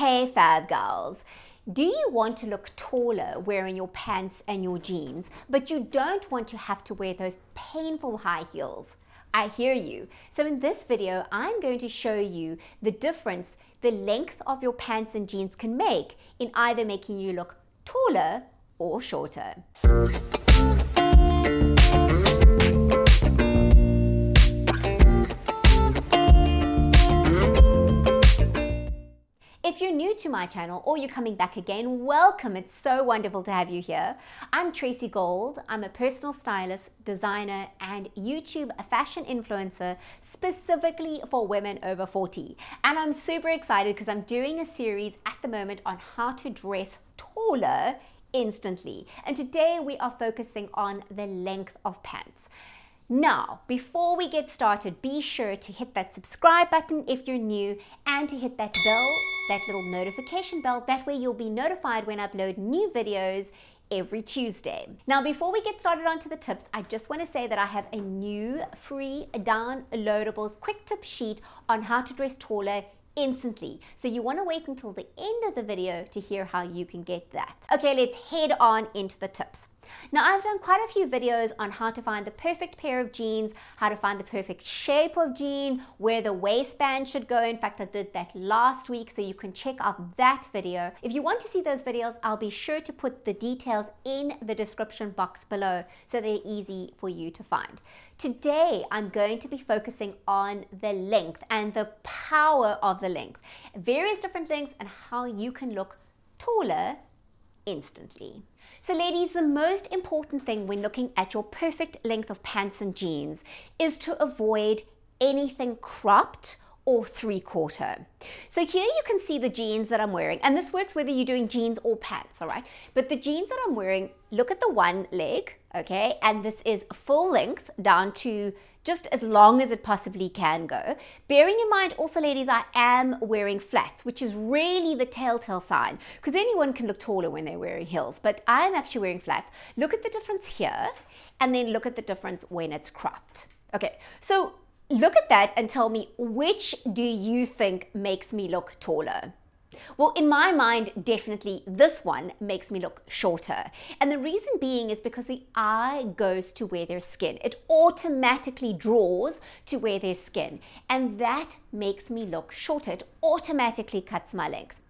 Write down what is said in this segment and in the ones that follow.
Hey Fab Girls! Do you want to look taller wearing your pants and your jeans, but you don't want to have to wear those painful high heels? I hear you. So in this video, I'm going to show you the difference the length of your pants and jeans can make in either making you look taller or shorter. If you're new to my channel or you're coming back again, welcome. It's so wonderful to have you here. I'm Tracy Gold. I'm a personal stylist, designer, and YouTube fashion influencer specifically for women over 40. And I'm super excited because I'm doing a series at the moment on how to dress taller instantly. And today we are focusing on the length of pants. Now, before we get started, be sure to hit that subscribe button if you're new and to hit that bell, that little notification bell. That way you'll be notified when I upload new videos every Tuesday. Now, before we get started onto the tips, I just want to say that I have a new free downloadable quick tip sheet on how to dress taller instantly. So you want to wait until the end of the video to hear how you can get that. Okay, let's head on into the tips. Now I've done quite a few videos on how to find the perfect pair of jeans, how to find the perfect shape of jean, where the waistband should go. In fact, I did that last week, so you can check out that video. If you want to see those videos, I'll be sure to put the details in the description box below so they're easy for you to find. Today, I'm going to be focusing on the length and the power of the length, various different lengths and how you can look taller instantly. So ladies, the most important thing when looking at your perfect length of pants and jeans is to avoid anything cropped or three quarter. So here you can see the jeans that I'm wearing, and this works whether you're doing jeans or pants, all right? But the jeans that I'm wearing, look at the one leg, okay? And this is full length down to just as long as it possibly can go. Bearing in mind also, ladies, I am wearing flats, which is really the telltale sign because anyone can look taller when they're wearing heels, but I'm actually wearing flats. Look at the difference here and then look at the difference when it's cropped. Okay, so look at that and tell me which do you think makes me look taller? Well, in my mind, definitely this one makes me look shorter. And the reason being is because the eye goes to where there's skin. It automatically draws to where there's skin. And that makes me look shorter. It automatically cuts my length.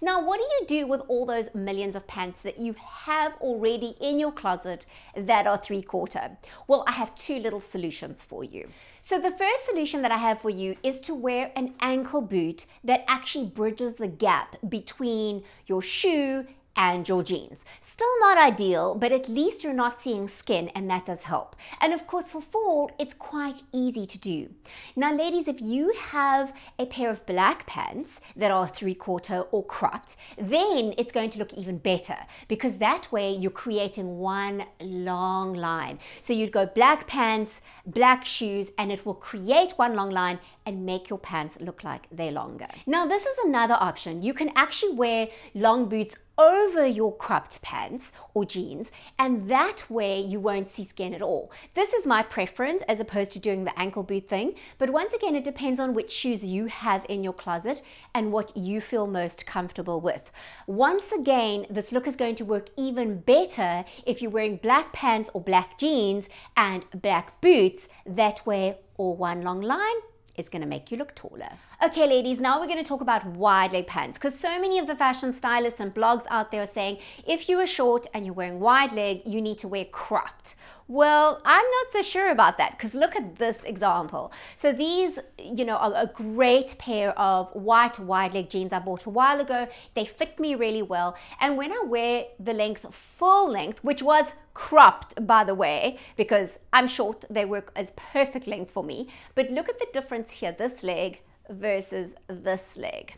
Now, what do you do with all those millions of pants that you have already in your closet that are three quarter? Well, I have two little solutions for you. So the first solution that I have for you is to wear an ankle boot that actually bridges the gap between your shoe and your jeans. Still not ideal, but at least you're not seeing skin and that does help. And of course for fall, it's quite easy to do. Now ladies, if you have a pair of black pants that are three quarter or cropped, then it's going to look even better because that way you're creating one long line. So you'd go black pants, black shoes, and it will create one long line and make your pants look like they're longer. Now this is another option. You can actually wear long boots over your cropped pants or jeans and that way you won't see skin at all. This is my preference as opposed to doing the ankle boot thing but once again it depends on which shoes you have in your closet and what you feel most comfortable with. Once again this look is going to work even better if you're wearing black pants or black jeans and black boots that way or one long line is going to make you look taller. Okay, ladies, now we're going to talk about wide leg pants because so many of the fashion stylists and blogs out there are saying if you are short and you're wearing wide leg, you need to wear cropped. Well, I'm not so sure about that because look at this example. So these, you know, are a great pair of white wide leg jeans I bought a while ago. They fit me really well. And when I wear the length full length, which was cropped by the way, because I'm short, they work as perfect length for me. But look at the difference here, this leg versus this leg.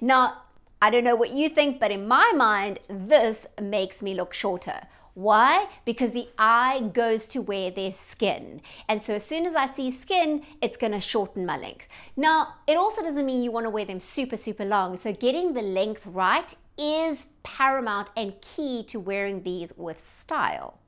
Now, I don't know what you think, but in my mind, this makes me look shorter. Why? Because the eye goes to where there's skin. And so as soon as I see skin, it's gonna shorten my length. Now, it also doesn't mean you wanna wear them super, super long. So getting the length right is paramount and key to wearing these with style.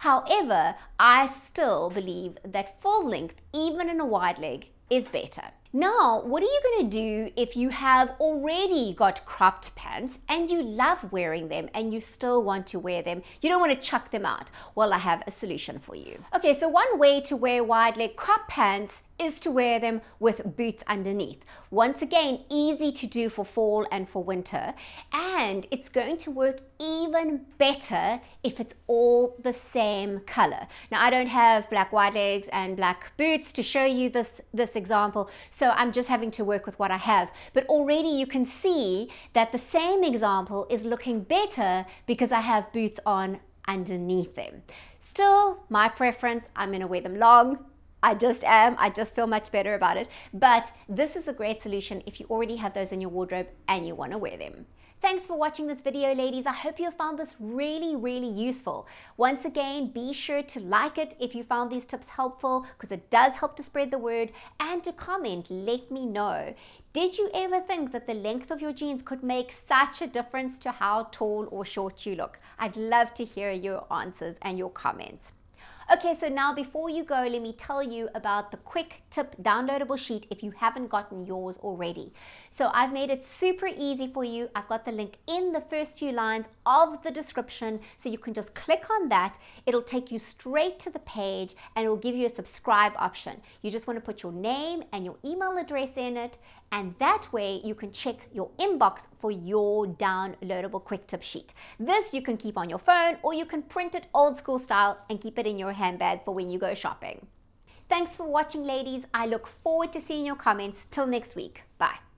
However, I still believe that full length, even in a wide leg, is better. Now, what are you going to do if you have already got cropped pants and you love wearing them and you still want to wear them? You don't want to chuck them out. Well, I have a solution for you. Okay, so one way to wear wide leg crop pants is to wear them with boots underneath. Once again, easy to do for fall and for winter. And it's going to work even better if it's all the same color. Now, I don't have black wide legs and black boots to show you this, this example, I'm just having to work with what I have. But already you can see that the same example is looking better because I have boots on underneath them. Still, my preference, I'm gonna wear them long, I just am. I just feel much better about it. But this is a great solution if you already have those in your wardrobe and you want to wear them. Thanks for watching this video, ladies. I hope you found this really, really useful. Once again, be sure to like it if you found these tips helpful because it does help to spread the word and to comment, let me know. Did you ever think that the length of your jeans could make such a difference to how tall or short you look? I'd love to hear your answers and your comments. Okay, so now before you go, let me tell you about the quick tip downloadable sheet if you haven't gotten yours already. So I've made it super easy for you. I've got the link in the first few lines of the description. So you can just click on that. It'll take you straight to the page and it'll give you a subscribe option. You just want to put your name and your email address in it and that way you can check your inbox for your downloadable quick tip sheet. This you can keep on your phone or you can print it old school style and keep it in your handbag for when you go shopping. Thanks for watching ladies. I look forward to seeing your comments. Till next week. Bye.